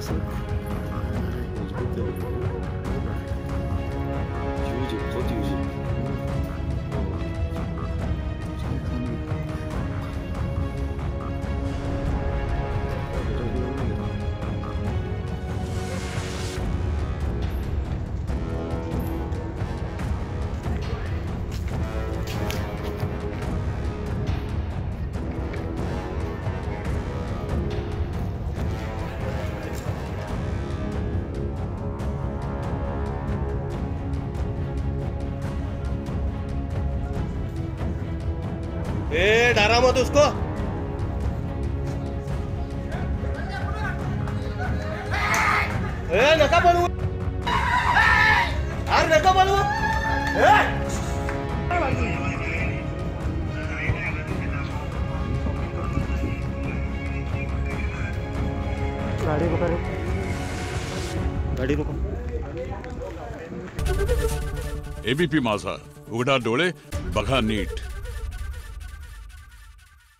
sesle. Özgür Telecom. ए डरा मत उसको। ए नका बनवू अरे नका ए। गाडी रुका गाडी रुका। एबीपी माझा उघडा डोळे बघा नीट।